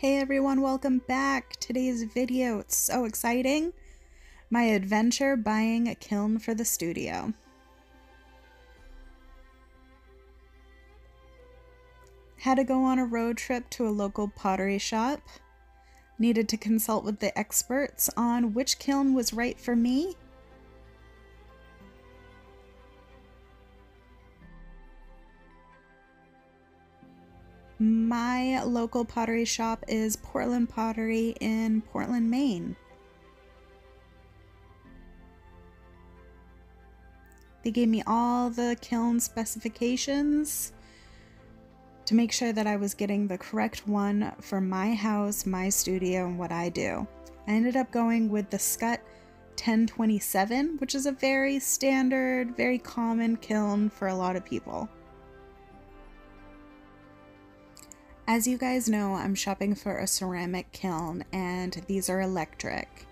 Hey everyone, welcome back. Today's video, it's so exciting. My adventure buying a kiln for the studio. Had to go on a road trip to a local pottery shop. Needed to consult with the experts on which kiln was right for me My local pottery shop is Portland Pottery in Portland, Maine. They gave me all the kiln specifications to make sure that I was getting the correct one for my house, my studio, and what I do. I ended up going with the Skutt 1027, which is a very standard, very common kiln for a lot of people. As you guys know, I'm shopping for a ceramic kiln and these are electric.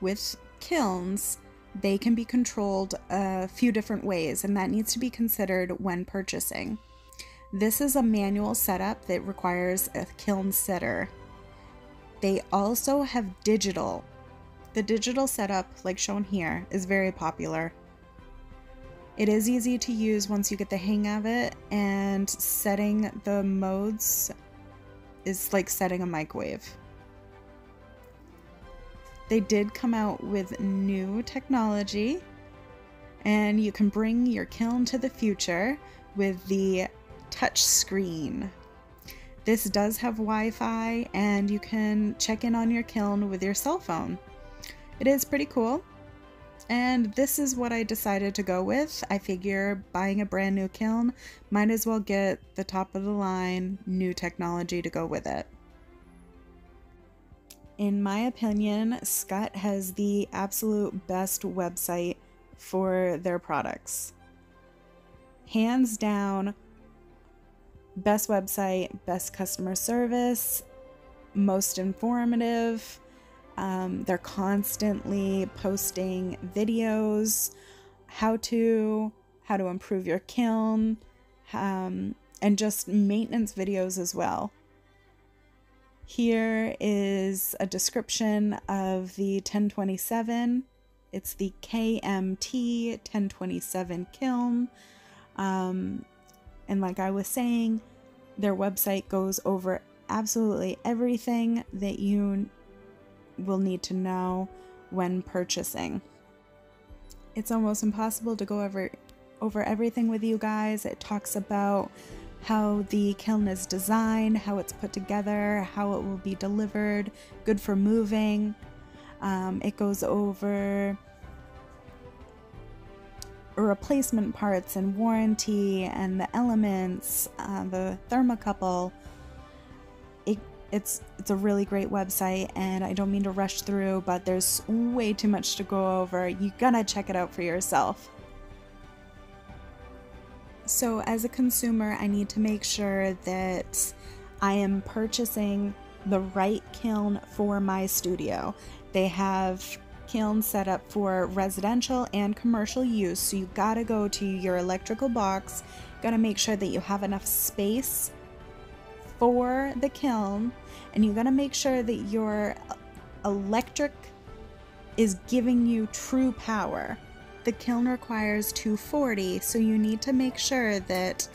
With kilns, they can be controlled a few different ways and that needs to be considered when purchasing. This is a manual setup that requires a kiln sitter. They also have digital. The digital setup, like shown here, is very popular. It is easy to use once you get the hang of it, and setting the modes is like setting a microwave. They did come out with new technology, and you can bring your kiln to the future with the touch screen. This does have Wi Fi, and you can check in on your kiln with your cell phone. It is pretty cool. And this is what I decided to go with. I figure buying a brand new kiln, might as well get the top of the line new technology to go with it. In my opinion, Skutt has the absolute best website for their products. Hands down, best website, best customer service, most informative, um, they're constantly posting videos, how to, how to improve your kiln, um, and just maintenance videos as well. Here is a description of the 1027. It's the KMT 1027 kiln. Um, and like I was saying, their website goes over absolutely everything that you will need to know when purchasing. It's almost impossible to go over over everything with you guys. It talks about how the kiln is designed, how it's put together, how it will be delivered, good for moving. Um, it goes over replacement parts and warranty and the elements, uh, the thermocouple, it's it's a really great website and I don't mean to rush through, but there's way too much to go over. You gotta check it out for yourself. So as a consumer, I need to make sure that I am purchasing the right kiln for my studio. They have kilns set up for residential and commercial use, so you gotta go to your electrical box, gotta make sure that you have enough space for the kiln and you got to make sure that your electric is giving you true power. The kiln requires 240, so you need to make sure that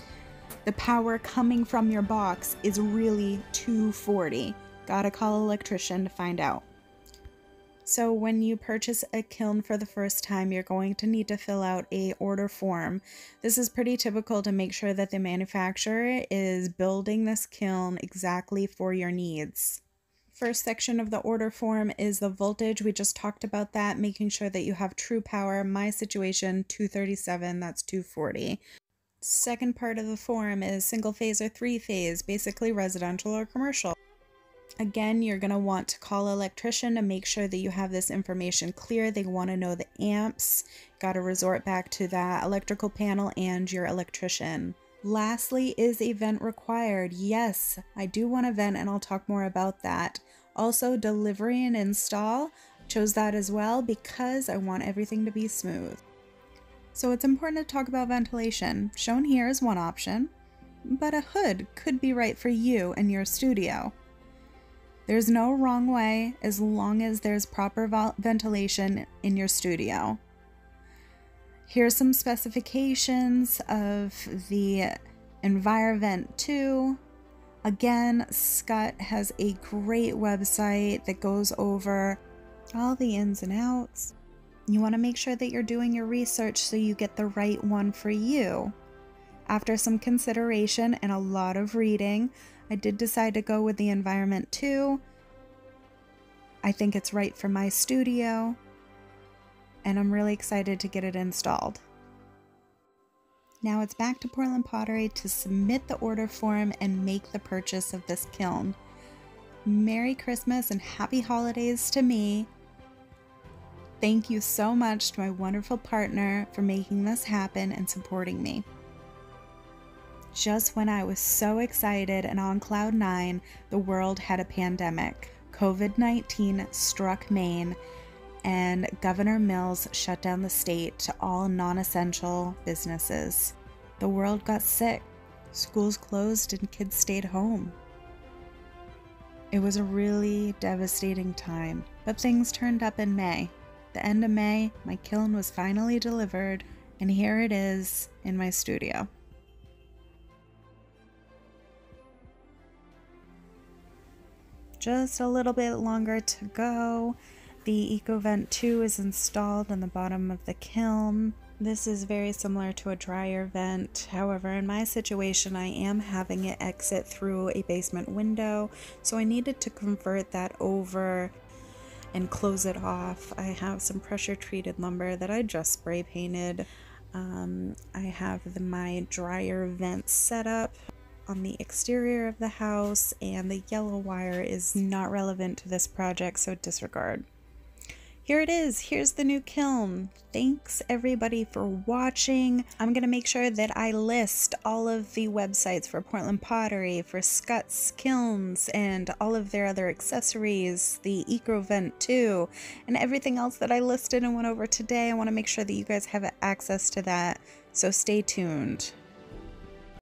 the power coming from your box is really 240. Gotta call electrician to find out. So when you purchase a kiln for the first time, you're going to need to fill out a order form. This is pretty typical to make sure that the manufacturer is building this kiln exactly for your needs. First section of the order form is the voltage. We just talked about that, making sure that you have true power. My situation, 237, that's 240. Second part of the form is single phase or three phase, basically residential or commercial. Again, you're going to want to call electrician to make sure that you have this information clear. They want to know the amps. Got to resort back to that electrical panel and your electrician. Lastly, is a vent required? Yes, I do want a vent and I'll talk more about that. Also, delivery and install. Chose that as well because I want everything to be smooth. So it's important to talk about ventilation. Shown here is one option, but a hood could be right for you and your studio. There's no wrong way as long as there's proper ventilation in your studio. Here's some specifications of the Envirovent 2. Again, Skutt has a great website that goes over all the ins and outs. You want to make sure that you're doing your research so you get the right one for you. After some consideration and a lot of reading, I did decide to go with the Envirovent 2. I think it's right for my studio, and I'm really excited to get it installed. Now it's back to Portland Pottery to submit the order form and make the purchase of this kiln. Merry Christmas and Happy Holidays to me. Thank you so much to my wonderful partner for making this happen and supporting me. Just when I was so excited and on cloud nine, the world had a pandemic. COVID 19 struck Maine, and Governor Mills shut down the state to all non essential businesses. The world got sick, schools closed, and kids stayed home. It was a really devastating time, but things turned up in May. The end of May, my kiln was finally delivered, and here it is in my studio. Just a little bit longer to go. The EcoVent 2 is installed in the bottom of the kiln. This is very similar to a dryer vent. However, in my situation, I am having it exit through a basement window, so I needed to convert that over and close it off. I have some pressure treated lumber that I just spray painted. Um, I have the, my dryer vent set up on the exterior of the house and the yellow wire is not relevant to this project so disregard. Here it is. Here's the new kiln. Thanks everybody for watching. I'm to make sure that I list all of the websites for Portland Pottery, for Skutt's Kilns, and all of their other accessories, the EcoVent 2, and everything else that I listed and went over today. I want to make sure that you guys have access to that, so stay tuned.